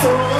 for